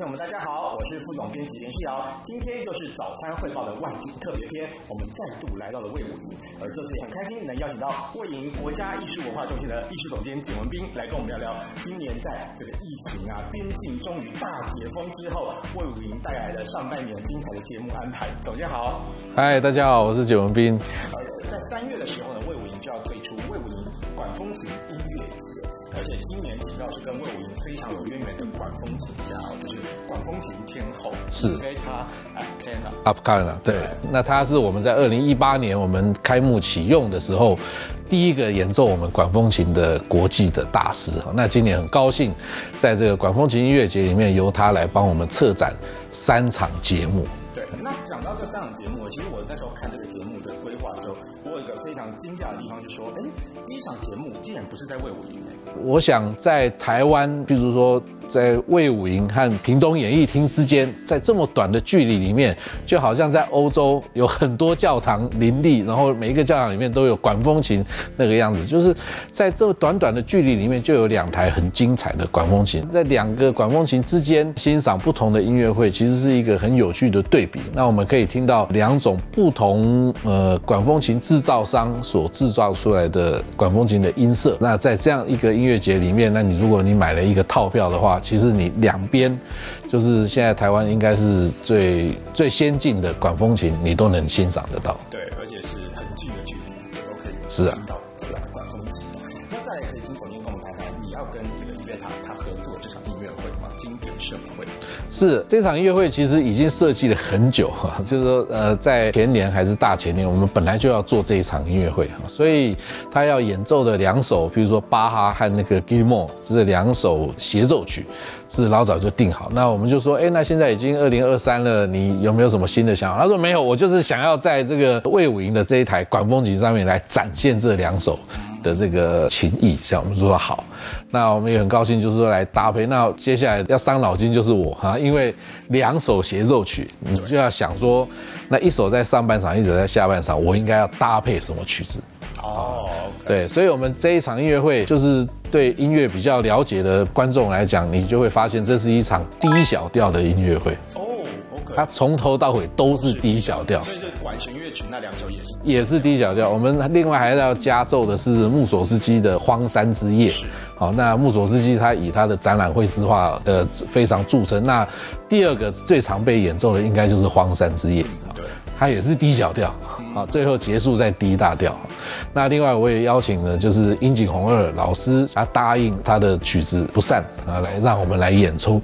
朋友们，大家好，我是副总编辑林世尧。今天又是早餐汇报的外景特别篇，我们再度来到了魏武营，而这次也很开心能邀请到魏营国家艺术文化中心的艺术总监简文斌来跟我们聊聊，今年在这个疫情啊，边境终于大解封之后，魏武营带来的上半年精彩的节目安排。总监好，嗨，大家好，我是简文斌。在三月的时候呢，魏武营就要推出魏武营管风琴音乐节，而且今年请到是跟魏武营非常有渊源的管风管风琴天后，是他 Apkana。阿普卡纳，对，那他是我们在二零一八年我们开幕启用的时候，第一个演奏我们管风琴的国际的大师哈。那今年很高兴，在这个管风琴音乐节里面，由他来帮我们策展三场节目。对，那讲到这三场节目，其实我那时候看这个节目的规划的时候，我有一个非常惊讶的地方，就说，哎，第一场节目竟然不是在魏武营。我想在台湾，譬如说在魏武营和屏东演艺厅之间，在这么短的距离里面，就好像在欧洲有很多教堂林立，然后每一个教堂里面都有管风琴那个样子，就是在这短短的距离里面，就有两台很精彩的管风琴，在两个管风琴之间欣赏不同的音乐会，其实是一个很有趣的对比。那我们可以听到两种不同呃管风琴制造商所制造出来的管风琴的音色。那在这样一个音乐节里面，那你如果你买了一个套票的话，其实你两边就是现在台湾应该是最最先进的管风琴，你都能欣赏得到。对，而且是很近的距离，都可以是啊是这场音乐会其实已经设计了很久哈，就是说呃，在前年还是大前年，我们本来就要做这一场音乐会，所以他要演奏的两首，比如说巴哈和那个 Gilmore 这两首协奏曲，是老早就定好。那我们就说，哎，那现在已经二零二三了，你有没有什么新的想法？他说没有，我就是想要在这个魏武营的这一台管风琴上面来展现这两首。的这个情谊，像我们说好，那我们也很高兴，就是说来搭配。那接下来要伤脑筋就是我哈，因为两首协奏曲，你就要想说，那一首在上半场，一首在下半场，我应该要搭配什么曲子？哦，对，所以，我们这一场音乐会，就是对音乐比较了解的观众来讲，你就会发现，这是一场低小调的音乐会。它从头到尾都是低小调。所以就管弦乐曲那两首也是。也是低小调。我们另外还要加奏的是穆索斯基的《荒山之夜》。好，那穆索斯基他以他的展览绘制画呃非常著称。那第二个最常被演奏的应该就是《荒山之夜》。对，它也是低小调。好，最后结束在低大调。那另外我也邀请了就是樱井宏二老师，他答应他的曲子不散啊，来让我们来演出，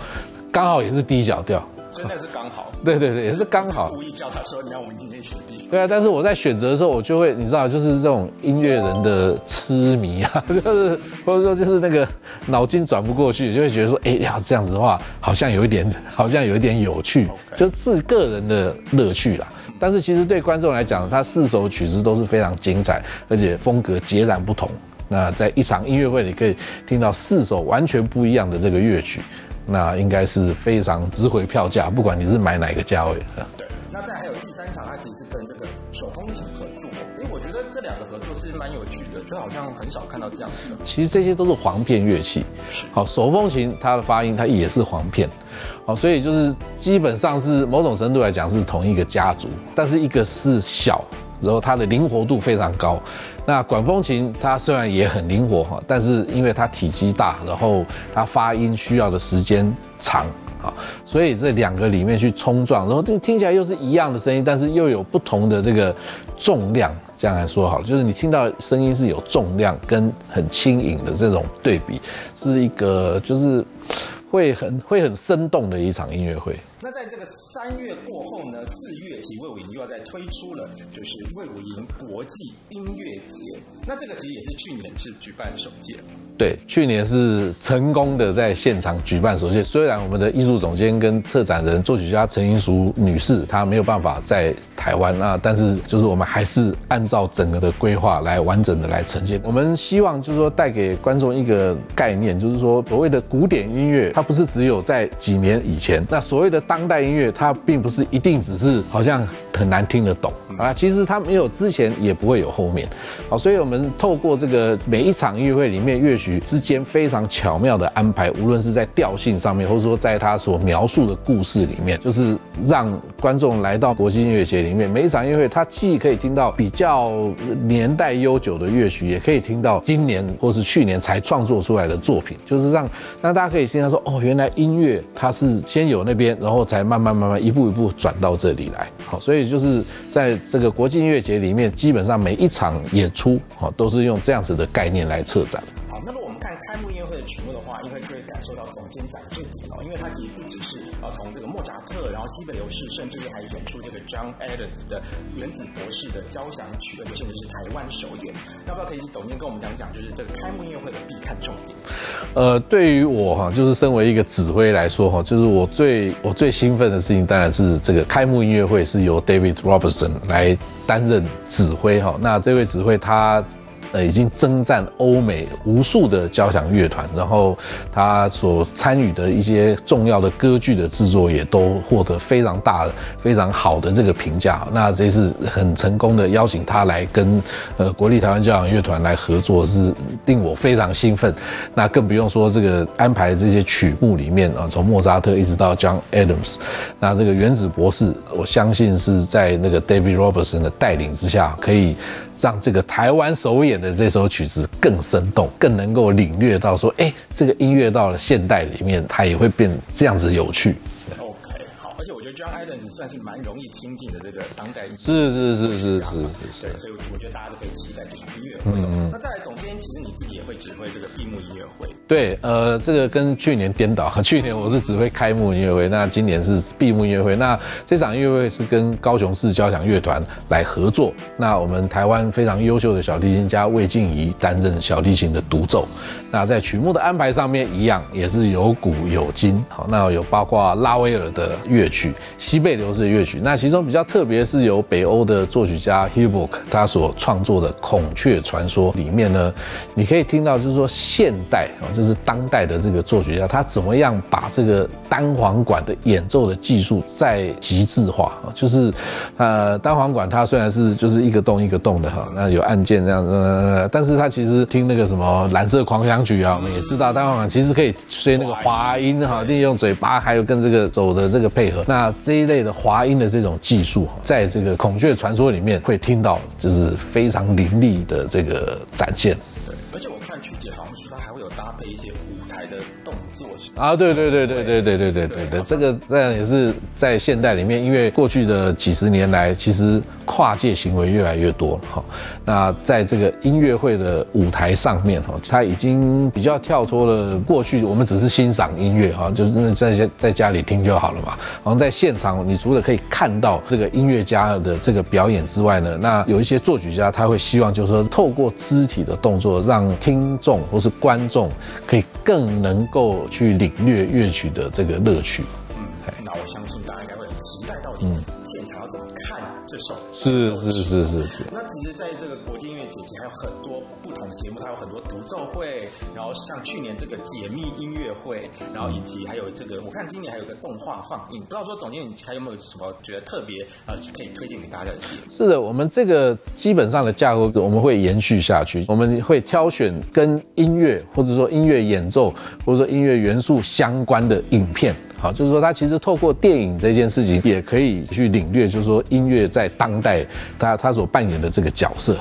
刚好也是低小调。真的是刚好。对对对，也是刚好。故意叫他说，你让我们今天选地。对啊，但是我在选择的时候，我就会，你知道，就是这种音乐人的痴迷啊，就是或者说就是那个脑筋转不过去，就会觉得说，哎，呀这样子的话，好像有一点，好像有一点有趣，就是个人的乐趣啦。但是其实对观众来讲，他四首曲子都是非常精彩，而且风格截然不同。那在一场音乐会里可以听到四首完全不一样的这个乐曲，那应该是非常值回票价，不管你是买哪个价位。对，那再还有第三场，它其实是跟这个手风琴合作，因为我觉得这两个合作是蛮有趣的，就好像很少看到这样子的。其实这些都是簧片乐器，好，手风琴它的发音它也是簧片，好，所以就是基本上是某种程度来讲是同一个家族，但是一个是小，然后它的灵活度非常高。那管风琴它虽然也很灵活哈，但是因为它体积大，然后它发音需要的时间长啊，所以这两个里面去冲撞，然后这听起来又是一样的声音，但是又有不同的这个重量。这样来说好了，就是你听到声音是有重量跟很轻盈的这种对比，是一个就是会很会很生动的一场音乐会。那在这个三月过后呢，四月起魏武营又要再推出了，就是魏武营国际音乐节。那这个其实也是去年是举办首届，对，去年是成功的在现场举办首届。虽然我们的艺术总监跟策展人作曲家陈英淑女士她没有办法在台湾啊，但是就是我们还是按照整个的规划来完整的来呈现。我们希望就是说带给观众一个概念，就是说所谓的古典音乐，它不是只有在几年以前，那所谓的当代音乐，它并不是一定只是好像很难听得懂啊。其实它没有之前，也不会有后面。好，所以我们透过这个每一场音乐会里面乐曲之间非常巧妙的安排，无论是在调性上面，或者说在他所描述的故事里面，就是让观众来到国际音乐节里面，每一场音乐会，它既可以听到比较年代悠久的乐曲，也可以听到今年或是去年才创作出来的作品，就是让让大家可以听到说，哦，原来音乐它是先有那边，然后后才慢慢慢慢一步一步转到这里来。好，所以就是在这个国际音乐节里面，基本上每一场演出，好，都是用这样子的概念来策展。好，那么我们看开幕音乐会的曲目的话，应该西北流士，甚至还演出这个 John Adams 的原子博士的交响曲，甚至是台湾首演。要不要可以总监跟我们讲讲，就是这个开幕音乐会的必看重点？呃，对于我哈，就是身为一个指挥来说哈，就是我最我最兴奋的事情，当然是这个开幕音乐会是由 David Robertson 来担任指挥哈。那这位指挥他。呃，已经征战欧美无数的交响乐团，然后他所参与的一些重要的歌剧的制作也都获得非常大的、非常好的这个评价。那这次很成功的邀请他来跟呃国立台湾交响乐团来合作，是令我非常兴奋。那更不用说这个安排这些曲目里面啊，从莫扎特一直到 John Adams，那这个原子博士，我相信是在那个 David Robertson 的带领之下，可以。让这个台湾首演的这首曲子更生动，更能够领略到说，哎，这个音乐到了现代里面，它也会变这样子有趣。John Adams 算是蛮容易亲近的这个当代音乐，是是是是是是，对，所以我觉得大家都可以期待这场音乐会。嗯那再来，总监其实你自己也会指挥这个闭幕音乐会。对，呃，这个跟去年颠倒，去年我是指挥开幕音乐会，那今年是闭幕音乐会。那这场音乐会是跟高雄市交响乐团来合作，那我们台湾非常优秀的小提琴家魏静怡担任小提琴的独奏。那在曲目的安排上面一样，也是有古有今。好，那有包括拉威尔的乐曲、西贝流式的乐曲。那其中比较特别是由北欧的作曲家 h i b o k 他所创作的《孔雀传说》里面呢，你可以听到就是说现代啊。就是当代的这个作曲家，他怎么样把这个单簧管的演奏的技术再极致化啊？就是，呃，单簧管它虽然是就是一个动一个动的哈，那有按键这样子，但是它其实听那个什么蓝色狂想曲啊，我们也知道单簧管其实可以吹那个滑音哈，利用嘴巴还有跟这个走的这个配合，那这一类的滑音的这种技术，在这个孔雀传说里面会听到，就是非常凌厉的这个展现。而且我看曲姐访问啊，对对对对对对对对对对，这个这样也是在现代里面，因为过去的几十年来，其实跨界行为越来越多哈。那在这个音乐会的舞台上面哈，它已经比较跳脱了过去我们只是欣赏音乐哈，就是在家在家里听就好了嘛。然后在现场，你除了可以看到这个音乐家的这个表演之外呢，那有一些作曲家他会希望就是说，透过肢体的动作，让听众或是观众可以更能够去领。略乐曲的这个乐趣，这首？是是是是是。那其实在这个国际音乐节，还有很多不同的节目，它有很多独奏会，然后像去年这个解密音乐会，然后以及还有这个，我看今年还有个动画放映，不知道说总监你还有没有什么觉得特别呃可以推荐给大家的节目？是的，我们这个基本上的架构我们会延续下去，我们会挑选跟音乐或者说音乐演奏或者说音乐元素相关的影片。就是说，他其实透过电影这件事情，也可以去领略，就是说，音乐在当代，他他所扮演的这个角色。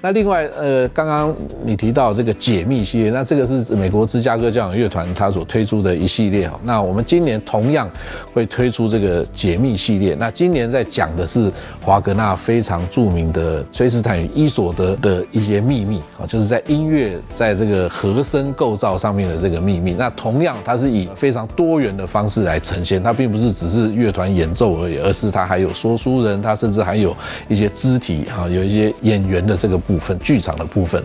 那另外，呃，刚刚你提到这个解密系列，那这个是美国芝加哥交响乐团他所推出的一系列哈。那我们今年同样会推出这个解密系列。那今年在讲的是华格纳非常著名的《崔斯坦与伊索德》的一些秘密啊，就是在音乐在这个和声构造上面的这个秘密。那同样，它是以非常多元的方式。来呈现，它并不是只是乐团演奏而已，而是它还有说书人，它甚至还有一些肢体哈，有一些演员的这个部分，剧场的部分。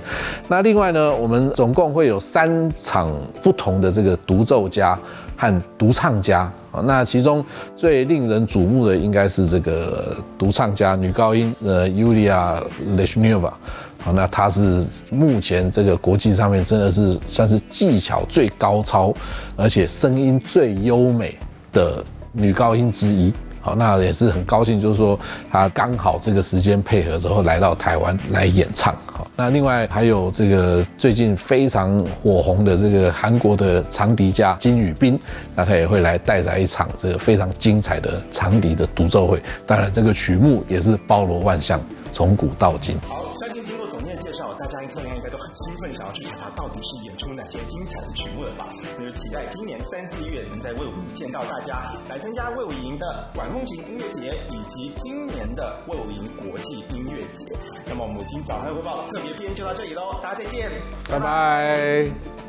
那另外呢，我们总共会有三场不同的这个独奏家和独唱家啊。那其中最令人瞩目的应该是这个独唱家女高音呃 Yulia Leshneva。好，那她是目前这个国际上面真的是算是技巧最高超，而且声音最优美的女高音之一。好，那也是很高兴，就是说他刚好这个时间配合之后来到台湾来演唱。好，那另外还有这个最近非常火红的这个韩国的长笛家金宇彬，那他也会来带来一场这个非常精彩的长笛的独奏会。当然，这个曲目也是包罗万象，从古到今。期待今年三四月能在魏武营见到大家，来参加魏武营的管风琴音乐节，以及今年的魏武营国际音乐节。那么，母亲早安汇报特别篇就到这里喽，大家再见，拜拜。